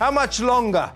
How much longer?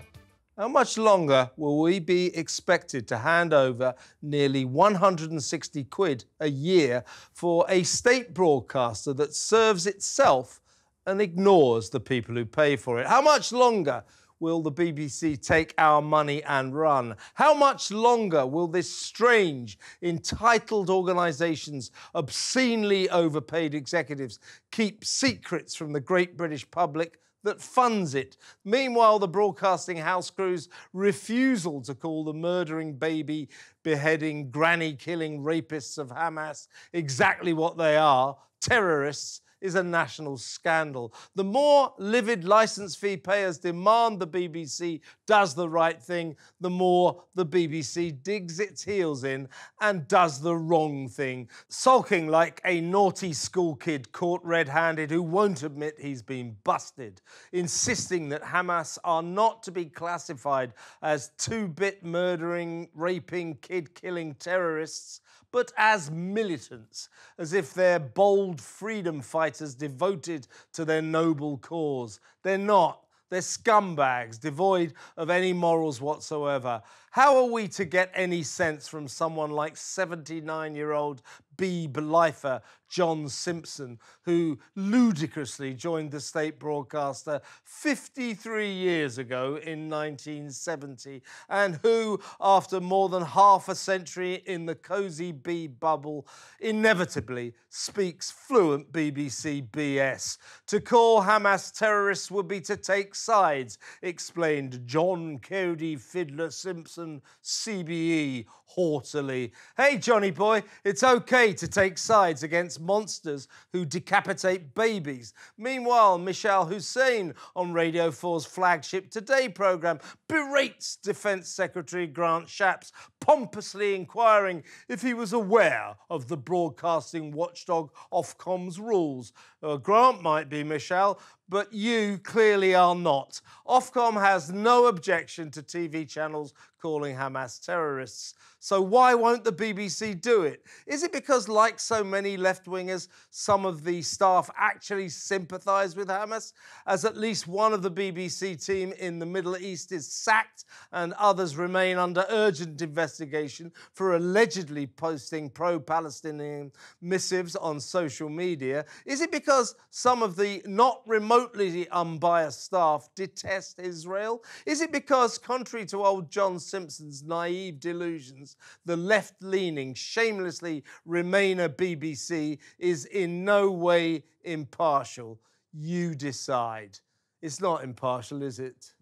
How much longer will we be expected to hand over nearly 160 quid a year for a state broadcaster that serves itself and ignores the people who pay for it? How much longer will the BBC take our money and run? How much longer will this strange, entitled organisation's obscenely overpaid executives keep secrets from the great British public? That funds it. Meanwhile, the broadcasting house crew's refusal to call the murdering baby, beheading, granny killing rapists of Hamas exactly what they are terrorists is a national scandal. The more livid licence fee payers demand the BBC does the right thing, the more the BBC digs its heels in and does the wrong thing, sulking like a naughty school kid caught red handed who won't admit he's been busted, insisting that Hamas are not to be classified as two bit murdering, raping, kid killing terrorists but as militants, as if they're bold freedom fighters devoted to their noble cause. They're not. They're scumbags, devoid of any morals whatsoever. How are we to get any sense from someone like 79 year old Beeb lifer John Simpson, who ludicrously joined the state broadcaster 53 years ago in 1970, and who, after more than half a century in the cosy Beeb bubble, inevitably speaks fluent BBC BS. To call Hamas terrorists would be to take sides, explained John Cody Fidler Simpson, CBE, haughtily. Hey, Johnny boy, it's okay to take sides against monsters who decapitate babies. Meanwhile, Mishal Husain on Radio 4's flagship Today programme berates Defence Secretary Grant Shapps, pompously inquiring if he was aware of the broadcasting watchdog Ofcom's rules. Uh, Grant might be, Mishal, but you clearly are not. Ofcom has no objection to TV channels calling Hamas terrorists. So why won't the BBC do it? Is it because, like so many left wingers, some of the staff actually sympathise with Hamas, as at least one of the BBC team in the Middle East is sacked and others remain under urgent investigation for allegedly posting pro Palestinian missives on social media? Is it because some of the not remotely unbiased staff detest Israel? Is it because, contrary to old John Simpson's naive delusions, the left leaning, shamelessly Remainer BBC is in no way impartial. You decide. It's not impartial, is it?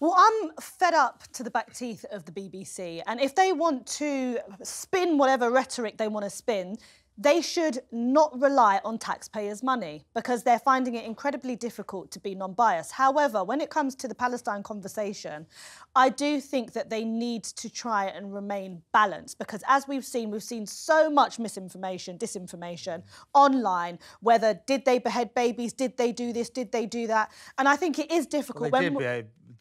Well, I'm fed up to the back teeth of the BBC. And if they want to spin whatever rhetoric they want to spin, they should not rely on taxpayers' money because they're finding it incredibly difficult to be non biased. However, when it comes to the Palestine conversation, I do think that they need to try and remain balanced because, as we've seen, we've seen so much misinformation, disinformation online. Whether did they behead babies? Did they do this? Did they do that? And I think it is difficult. Well, they did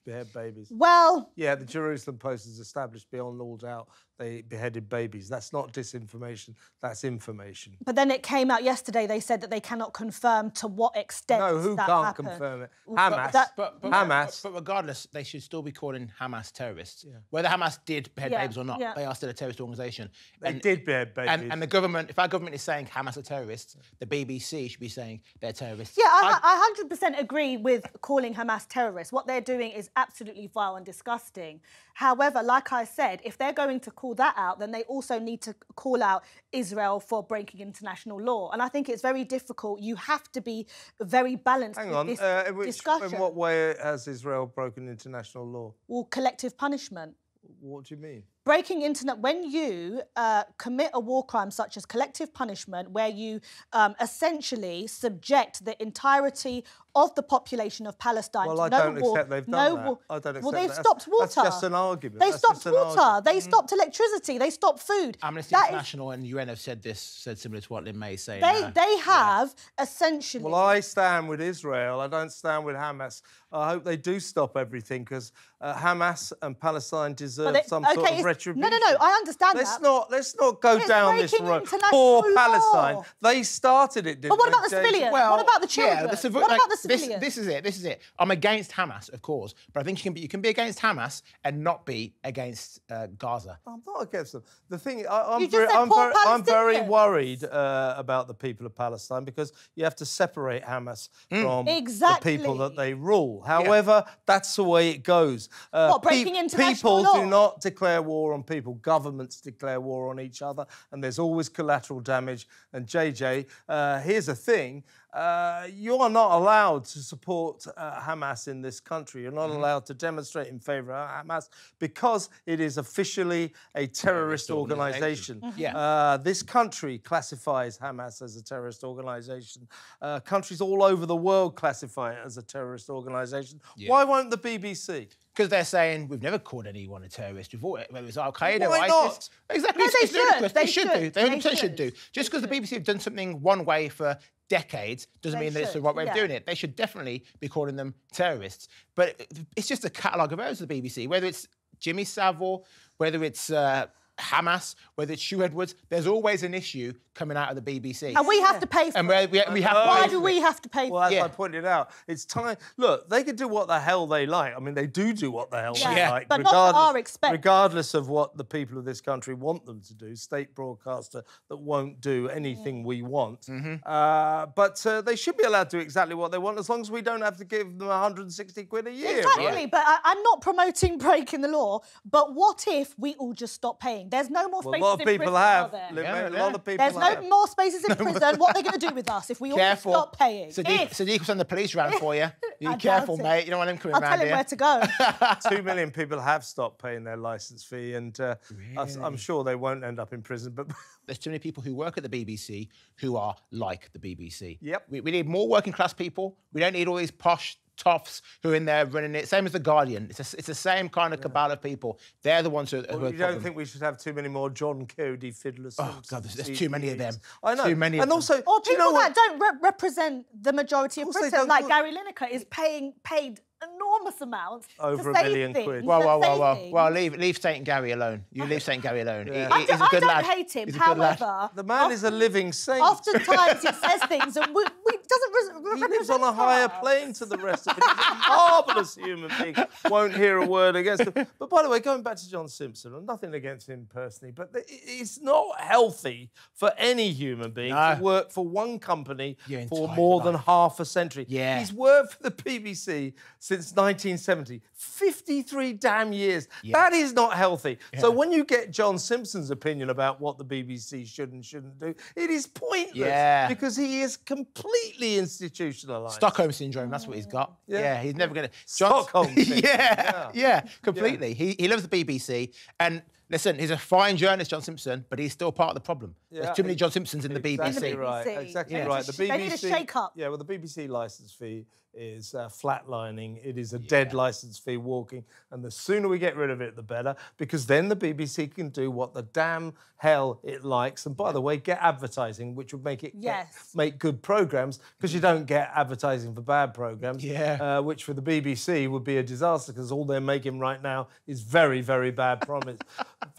behead, behead babies. Well, yeah, the Jerusalem Post has established beyond all doubt they beheaded babies. That's not disinformation, that's information. But then it came out yesterday, they said that they cannot confirm to what extent No, who that can't happened. confirm it? But Hamas. that- But, but, Hamas. But, regardless, they should still be calling Hamas terrorists. Whether Hamas did behead Yeah, babies or not, yeah. they are still a terrorist organisation. They did behead babies. And, and the government, if our government is saying Hamas are terrorists, the BBC should be saying they're terrorists. Yeah, I, I 100% agree with calling Hamas terrorists. What they're doing is absolutely vile and disgusting. However, like I said, if they're going to call that out, then they also need to call out Israel for breaking international law. And I think it's very difficult. You have to be very balanced Hang with on, this uh, in, which, in what way has Israel broken international law? Well, collective punishment. What do you mean? Breaking internet when you uh, commit a war crime such as collective punishment where you um, essentially subject the entirety of the population of Palestine Well, to I no don't war, accept they've no done that. war- I don't accept well, they've that. stopped water. That's just an argument. They That's stopped water. argument. They stopped electricity. They stopped food. Amnesty That is- International and UN have said this, said similar to what Lynn May is saying. they they have essentially. Well, I stand with Israel. I don't stand with Hamas. I hope they do stop everything because uh, Hamas and Palestine deserve they- some sort of it's- retribution. No, no, no. I understand Let's that. not let's not go It's down this road. international Poor law. Palestine. They started it, didn't But what they, about the civilians? Well, what about the yeah, children? the civil- what like- about the civilians. this is it. This is it. I'm against Hamas, of course, but I think you can be you can be against Hamas and not be against uh, Gaza. I'm not against them. The thing, I, I'm, very, I'm, very, I'm very worried uh, about the people of Palestine because you have to separate Hamas Mm. from the people that they rule. However, that's the way it goes. Uh, What, breaking international People law? do not declare war on people. Governments declare war on each other, and there's always collateral damage. And JJ, uh, here's the thing. Uh, you are not allowed to support uh, Hamas in this country. You're not Mm-hmm. allowed to demonstrate in favor of Hamas because it is officially a terrorist organisation. organization. Yeah. Uh, this country classifies Hamas as a terrorist organization. Uh, countries all over the world classify it as a terrorist organization. Why won't the BBC? Because they're saying we've never called anyone a terrorist before, whether it's Al Qaeda Why or not? ISIS. Exactly. No, they should. They, They should, should. do. They 100% They should do. Just because the BBC have done something one way for decades doesn't They mean that it's the right way yeah. of doing it. They should definitely be calling them terrorists. But it's just a catalogue of errors of the BBC, whether it's Jimmy Savile, whether it's uh, Hamas, whether it's Huw Edwards, there's always an issue coming out of the BBC. and we have to pay for And it. we, we have to Why do we have to pay Well, for as? Yeah. I pointed out, it's time. Look, they can do what the hell they like. I mean, they do do what the hell they Yeah. like, But not regardless, our expense. regardless of what the people of this country want them to do. State broadcaster that won't do anything we want. Mm-hmm. Uh, but uh, they should be allowed to do exactly what they want, as long as we don't have to give them 160 quid a year. Exactly, right? but I, I'm not promoting breaking the law. But what if we all just stop paying? There's no more Well, a lot of in people prison, have. there? Yeah, a lot of people There's have. no more spaces in prison. what are they going to do with us if we all Careful. stop paying? Sadiq, If- Sadiq will send the police round for you. Be careful, mate. You don't want them coming I'll round tell him here. where to go. Two million people have stopped paying their license fee, and uh, us- I'm sure they won't end up in prison. But There's too many people who work at the BBC who are like the BBC. Yep. We, we need more working class people. We don't need all these posh toffs who are in there running it. Same as the Guardian. It's, a, it's the same kind of cabal of people. They're the ones who, who are you don't problem. think we should have too many more John Cody Fidlers? Oh, God, there's- there's too many of them. I know. Too many of and them. also, Or do you people know what? that don't re- represent the majority of, course Britain, like Gary Lineker, is paying paid enormous amounts Over to a say million things, quid. Well, to well, well, well, well. Leave, leave Saint Gary alone. You leave Saint Gary alone. He- I, he- do, he's a I good don't lad. hate him. He's a good lad. However, The man is a living saint. oftentimes he says things and we, we doesn't re- he lives on a higher us. plane to the rest of it. He's a marvellous human being. Won't hear a word against him. But by the way, going back to John Simpson, and nothing against him personally, but it's not healthy for any human being No. to work for one company Your for entire more than half a century. Yeah. He's worked for the BBC since 1970. 53 damn years. That is not healthy. So when you get John Simpson's opinion about what the BBC should and shouldn't do, it is pointless Yeah. because he is completely institutionalized. Stockholm syndrome. That's what he's got. Yeah. Yeah, he's never gonna. Stockholm yeah, syndrome, yeah, yeah. completely. He he loves the BBC and. Listen, he's a fine journalist, John Simpson, but he's still part of the problem. Yeah, There's too many John Simpsons in the Exactly BBC. right. Exactly They need right. The BBC. they need a shake-up. Yeah, well, the BBC license fee is uh, flatlining. It is a dead license fee walking, and the sooner we get rid of it, the better, because then the BBC can do what the damn hell it likes. And by the way, get advertising, which would make it get- make good programs, because you don't get advertising for bad programs. Yeah. Uh, which for the BBC would be a disaster, because all they're making right now is very, very bad promise,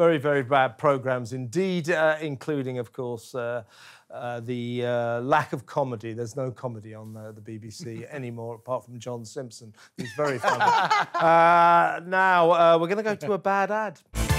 very, very bad programs indeed, uh, including, of course. Uh, uh, the uh, lack of comedy. There's no comedy on uh, the BBC anymore, apart from John Simpson, who's very funny. uh, now, uh, we're going to go to a bad ad.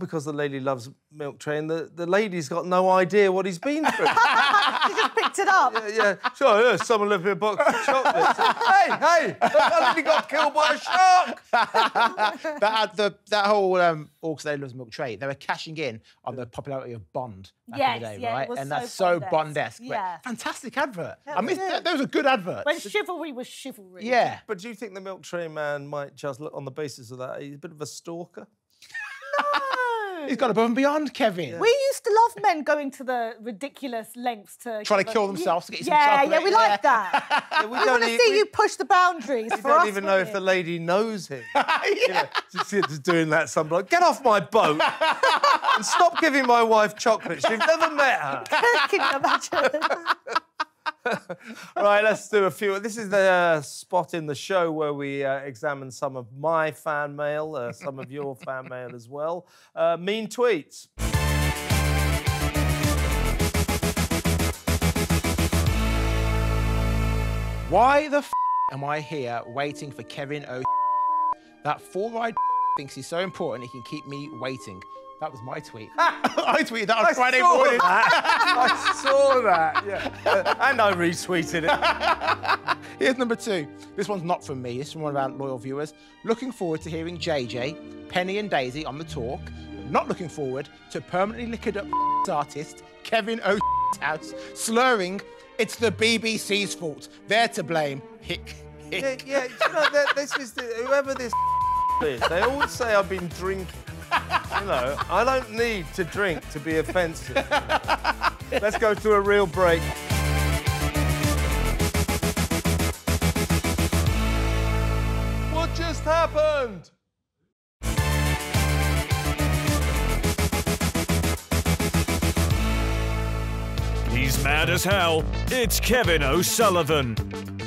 Because the lady loves milk tray, and the, the lady's got no idea what he's been through. She just picked it up. yeah, yeah. sure, yeah, someone left me a box of chocolates. hey, hey, that lady got killed by a shark. that the that whole um, Orcs They Loves Milk Tray, they were cashing in on the popularity of Bond back in the day, yeah, right? and so that's so Bond-esque. Bond-esque. Yeah. Fantastic advert. I was mean, it. that, that was a good advert. When chivalry was chivalry. yeah. But do you think the milk tray man might just look on the basis of that? He's a bit of a stalker. No. He's gone above and beyond, Kevin. We used to love men going to the ridiculous lengths to Trying to kill us- themselves to get you some Yeah, chocolate, yeah, we yeah. like that. Yeah, we we want to see we- you push the boundaries. we for don't us, even know if the lady knows him. yeah. Just, just doing that, some bloke. Get off my boat and stop giving my wife chocolates. You've never met her. Can you imagine? Right, let's do a few. This is the uh, spot in the show where we uh, examine some of my fan mail, uh, some of your fan mail as well. Uh, mean tweets. Why the f am I here waiting for Kevin O? That four-eyed thinks he's so important he can keep me waiting. That was my tweet. I tweeted that on I Friday saw morning. Saw that. Yeah, and I retweeted it. Here's number two. This one's not from me. It's from one of our loyal viewers. Looking forward to hearing JJ, Penny, and Daisy on the talk. Not looking forward to permanently liquored up artist Kevin O. house slurring. It's the BBC's fault. They're to blame. Hick. Yeah, Hick. yeah. do You know, this is the, whoever this is. They always say I've been drinking. You know, I don't need to drink to be offensive. Let's go to a real break. What just happened? He's mad as hell. It's Kevin O'Sullivan.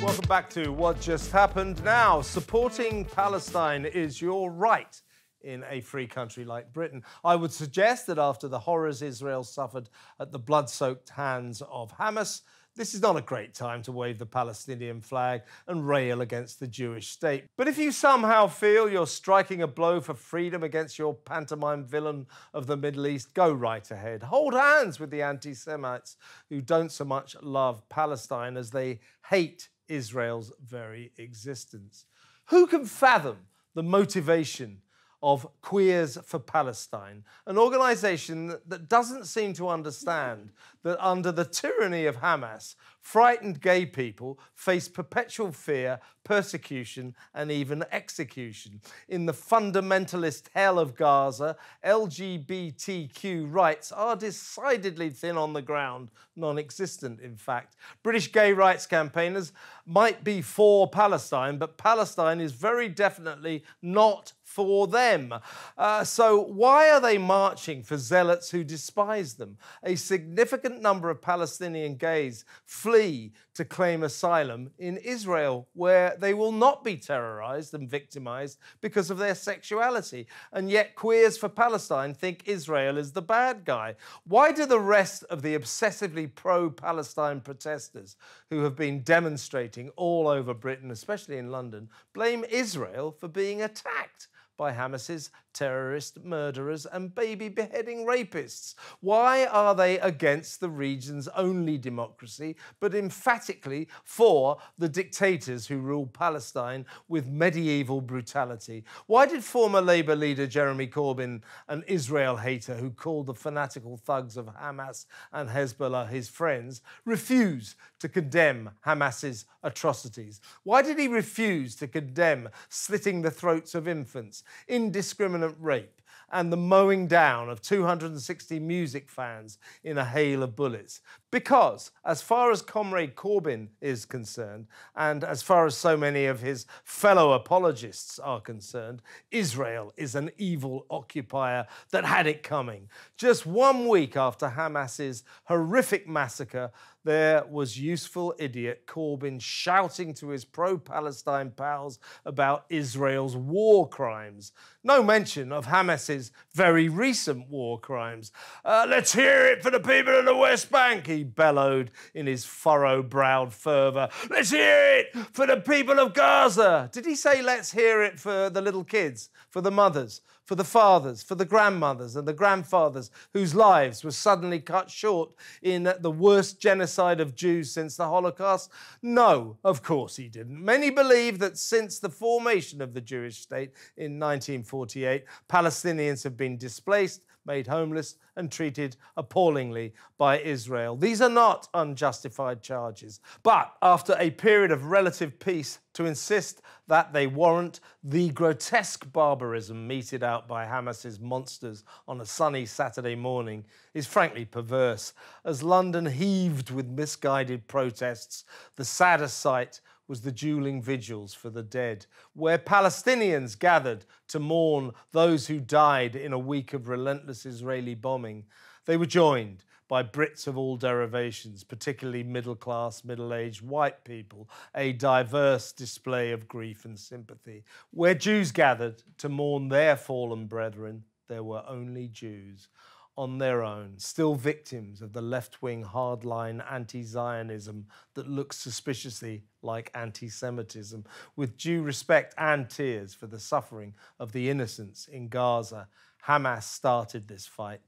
Welcome back to What Just Happened. Now, supporting Palestine is your right in a free country like Britain. I would suggest that after the horrors Israel suffered at the blood soaked hands of Hamas, this is not a great time to wave the Palestinian flag and rail against the Jewish state. But if you somehow feel you're striking a blow for freedom against your pantomime villain of the Middle East, go right ahead. Hold hands with the anti Semites who don't so much love Palestine as they hate Israel's very existence. Who can fathom the motivation of Queers for Palestine, an organization that- doesn't seem to understand that under the tyranny of Hamas, frightened gay people face perpetual fear, persecution, and even execution. In the fundamentalist hell of Gaza, LGBTQ rights are decidedly thin on the ground, non existent, in fact. British gay rights campaigners might be for Palestine, but Palestine is very definitely not for them. Uh, so, why are they marching for zealots who despise them? A significant number of Palestinian gays flee to claim asylum in Israel, where they will not be terrorized and victimized because of their sexuality. And yet, queers for Palestine think Israel is the bad guy. Why do the rest of the obsessively pro Palestine protesters who have been demonstrating all over Britain, especially in London, blame Israel for being attacked? by Hamas's terrorist murderers and baby beheading rapists? Why are they against the region's only democracy, but emphatically for the dictators who rule Palestine with medieval brutality? Why did former Labour leader Jeremy Corbyn, an Israel hater who called the fanatical thugs of Hamas and Hezbollah his friends, refuse to condemn Hamas's atrocities? Why did he refuse to condemn slitting the throats of infants, indiscriminate rape, and the mowing down of 260 music fans in a hail of bullets? Because, as far as Comrade Corbyn is concerned, and as far as so many of his fellow apologists are concerned, Israel is an evil occupier that had it coming. Just one week after Hamas's horrific massacre, there was useful idiot Corbyn shouting to his pro Palestine pals about Israel's war crimes. No mention of Hamas's very recent war crimes. Uh, let's hear it for the people of the West Bank, he bellowed in his furrow browed fervour. Let's hear it for the people of Gaza. Did he say, let's hear it for the little kids, for the mothers? for the fathers, for the grandmothers and the grandfathers whose lives were suddenly cut short in the worst genocide of Jews since the Holocaust? No, of course he didn't. Many believe that since the formation of the Jewish state in 1948, Palestinians have been displaced, made homeless, and treated appallingly by Israel. These are not unjustified charges. But after a period of relative peace, to insist that they warrant the grotesque barbarism meted out by Hamas's monsters on a sunny Saturday morning is frankly perverse. As London heaved with misguided protests, the saddest sight was the dueling vigils for the dead, where Palestinians gathered to mourn those who died in a week of relentless Israeli bombing. They were joined by Brits of all derivations, particularly middle class, middle aged white people, a diverse display of grief and sympathy. Where Jews gathered to mourn their fallen brethren, there were only Jews on their own, still victims of the left wing hardline anti Zionism that looks suspiciously like anti Semitism, with due respect and tears for the suffering of the innocents in Gaza. Hamas started this fight.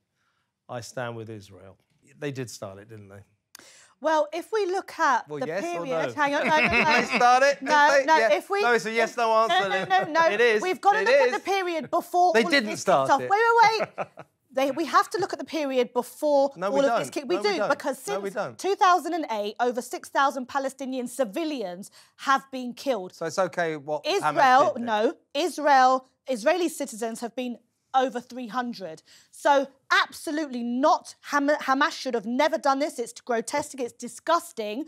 I stand with Israel. They did start it, didn't they? Well, if we look at Well, the yes period, no? hang on, no, no, no. They start it? No, no. Yeah. If we no, it's a yes no answer. No, no, no, no. It is. We've got to It look is. at the period before They all didn't of this start off. it. Wait, wait, wait. They, we have to look at the period before No, all of this kick. We No, we do don't. because No, since we don't. 2008, over 6,000 Palestinian civilians have been killed. So it's okay what Israel, did no, Israel, Israeli citizens have been over 300. So absolutely not. Ham- Hamas should have never done this. It's grotesque, it's disgusting.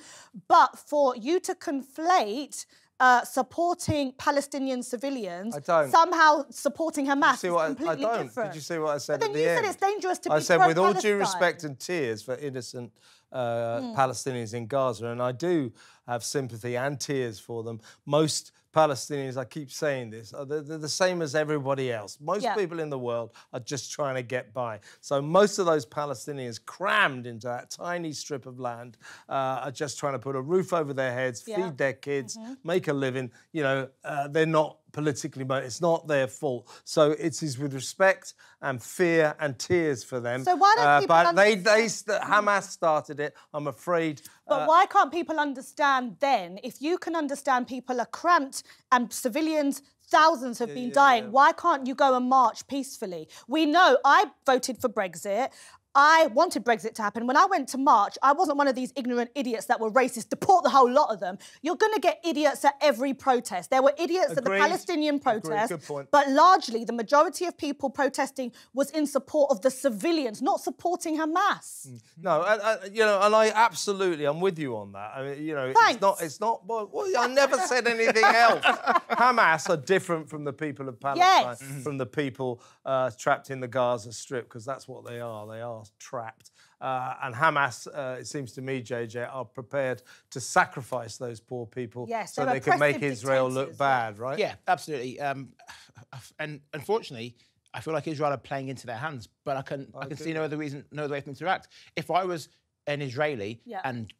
But for you to conflate uh, supporting Palestinian civilians, I somehow supporting Hamas See is what I, I completely don't. different. Did you see what I said But then the you end? said it's dangerous to I be said with all due respect and tears for innocent uh, Hmm. Palestinians in Gaza, and I do have sympathy and tears for them. Most Palestinians, I keep saying this, they're, they're the same as everybody else. Most Yeah. people in the world are just trying to get by. So most of those Palestinians crammed into that tiny strip of land uh, are just trying to put a roof over their heads, Yeah. Feed their kids, make a living. You know, uh, they're not politically motivated. It's not their fault. So it is with respect and fear and tears for them. So why don't uh, people But they, they, st- Hamas started it. I'm afraid. But uh, why can't people understand then? If you can understand people are cramped and civilians, thousands have been dying, why can't you go and march peacefully? We know I voted for Brexit. I wanted Brexit to happen. When I went to march, I wasn't one of these ignorant idiots that were racist, deport the whole lot of them. You're going to get idiots at every protest. There were idiots at the Palestinian protest, Good point. but largely the majority of people protesting was in support of the civilians, not supporting Hamas. No, and, uh, you know, and I absolutely, I'm with you on that. I mean, you know, Thanks. it's not, it's not. Well, well, I never said anything else. Hamas are different from the people of Palestine, Yes. from the people uh, trapped in the Gaza Strip, because that's what they are. They are trapped. Uh, and Hamas, uh, it seems to me, JJ, are prepared to sacrifice those poor people Yes, so they're can make Israel look dictators, yeah. bad, right? Yeah, absolutely. Um, and unfortunately, I feel like Israel are playing into their hands. But I can I, can see no other reason, no other way for them to react. If I was an Israeli Yeah. and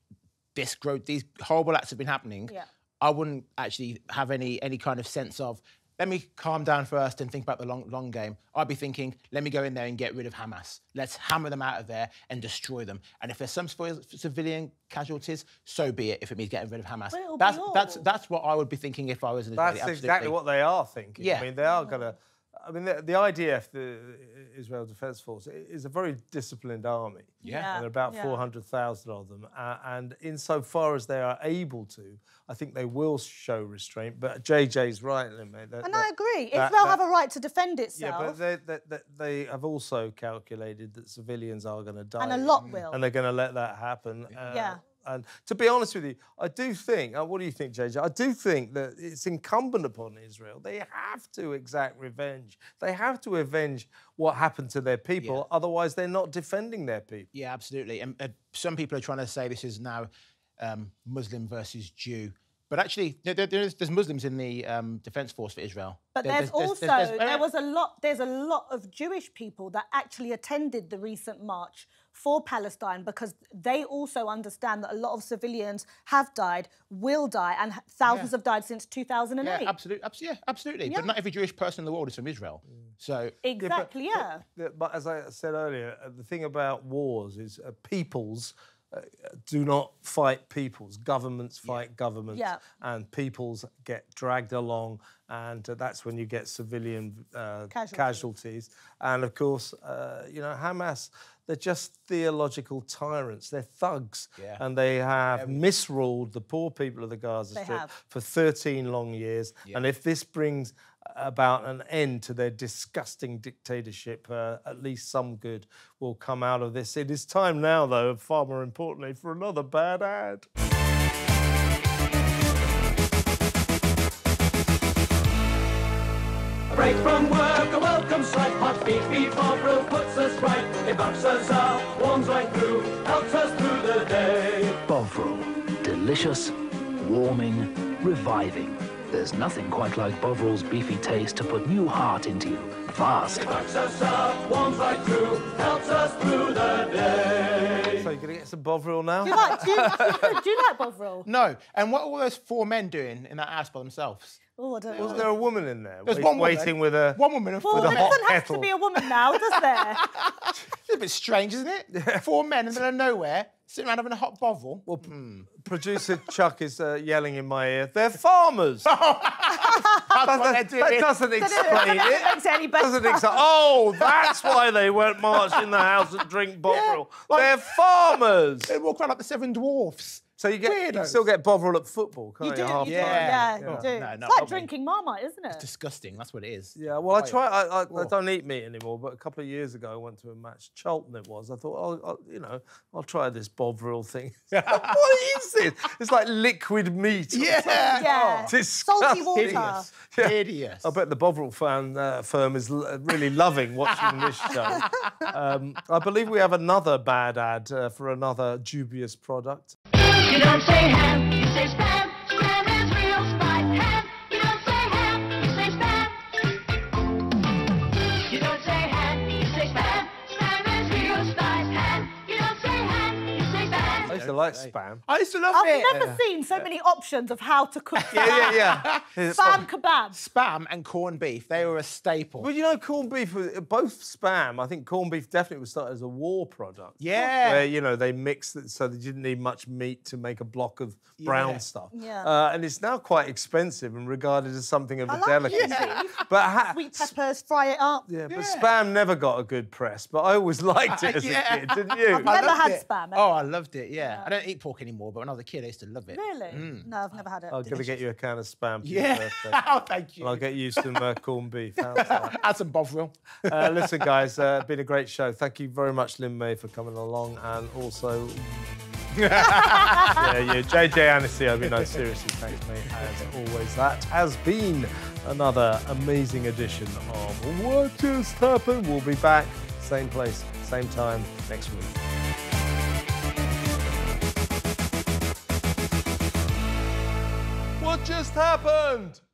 this growth, these horrible acts have been happening, Yeah. I wouldn't actually have any any kind of sense of. Let me calm down first and think about the long long game. I'd be thinking, let me go in there and get rid of Hamas. Let's hammer them out of there and destroy them. And if there's some civilian casualties, so be it. If it means getting rid of Hamas, But it'll that's that's all. that's what I would be thinking if I was an Israeli. That's exactly absolutely. what they are thinking. Yeah. I mean, they are going to. I mean, the, the IDF, the Israel Defense Force, is a very disciplined army. Yeah. And there are about Yeah. 400,000 of them. Uh, and insofar as they are able to, I think they will show restraint. But JJ's right, mate. that- And I agree. that- Israel that- have a right to defend itself. Yeah, but they, they, they, they have also calculated that civilians are going to die. And a lot will. And they're going to let that happen. Uh, Yeah. And to be honest with you, I do think, uh, what do you think, JJ? I do think that it's incumbent upon Israel. They have to exact revenge. They have to avenge what happened to their people. Otherwise, they're not defending their people. Yeah, absolutely. And uh, some people are trying to say this is now um, Muslim versus Jew. But actually, there, there- there's, there's Muslims in the um, defense force for Israel. But There- there's, also there's- there's- there was a lot there's a lot of Jewish people that actually attended the recent march for Palestine because they also understand that a lot of civilians have died, will die, and thousands Yeah. have died since 2008. yeah, absolutely, absolutely, yeah, absolutely. Yeah. But not every Jewish person in the world is from Israel. So Exactly, yeah. The- But as I said earlier, uh, the thing about wars is uh, peoples uh, do not fight peoples. Governments fight governments, Yeah. and peoples get dragged along, and uh, that's when you get civilian uh, Casualties. casualties. And of course, uh, you know, Hamas. They're just theological tyrants. They're thugs, Yeah. and they have misruled the poor people of the Gaza They Strip have. for 13 long years. And if this brings about an end to their disgusting dictatorship, uh, at least some good will come out of this. It is time now, though, far more importantly, for another bad ad. Break from work, a welcome sight. Hot beef, beef, Bovril puts us right. It bucks us up, warms right through, helps us through the day. Bovril. Delicious, warming, reviving. There's nothing quite like Bovril's beefy taste to put new heart into you. Fast. Bucks us up, warms right through, helps us through the day. So you're going to get some Bovril now? Do you like, do you, do you like Bovril? No. And what are all those four men doing in that house by themselves? Oh, I don't Was know. there a woman in there There's wait- one woman. waiting with a... One woman and Well, four there a men. hot doesn't have to be a woman now, does there? It's a bit strange, isn't it? Four men in the middle of nowhere sitting around having a hot bovril. Well, producer Chuck is uh, yelling in my ear. They're farmers. That's what they're that, doing. that doesn't explain That it. makes any better. Doesn't explain. Oh, that's why they weren't marched in the house and drink Bovril. like- They're farmers. They walk around like the seven dwarfs. So you get you still get Bovril at football, can't You you? do, half you time? do. Yeah. Yeah, Oh, you do. no, it's like I- drinking Marmite, isn't it? It's disgusting. That's what it is. Yeah, well, I try. I, I, I don't eat meat anymore, but a couple of years ago, I went to a match, Charlton it was. I thought, oh, I'll, you know, I'll try this Bovril thing. what is this? It's like liquid meat. Yeah. something. Yeah. Disgusting. Salty water. Hideous. Yeah. Hideous. I bet the Bovril fan uh, firm is l- really loving watching this show. Um, I believe we have another bad ad uh, for another dubious product. You don't say ham, you say spam. Spam is real spice. To like spam. I used to love it. I've it. never seen so many options of how to cook Yeah, yeah, yeah. Spam kebab. Spam and corned beef, they were a staple. But you know, corned beef, both spam. I think corned beef definitely was started as a war product. Yeah. Where, you know, they mixed it so they didn't need much meat to make a block of brown Yeah. stuff. Yeah. Uh, and it's now quite expensive and regarded as something of a I like delicacy. corned beef. But ha- Sweet peppers, fry it up. Yeah, but spam never got a good press. But I always liked it as Yeah. a kid, didn't you? I've never had it. spam, Oh, I loved it. Yeah. I don't eat pork anymore, but when I was a kid, I used to love it. Really? No, I've never had it. I'm going to get you a can of spam for your Yeah. birthday. oh, thank you. And I'll get you some uh, corned beef. Add some bovril. Uh, listen, guys, uh, been a great show. Thank you very much, Lynn May, for coming along, and also. yeah, yeah, JJ Anasio, you know, seriously, thanks, mate. As always, that has been another amazing edition of What Just Happened. We'll be back, same place, same time next week. Just happened?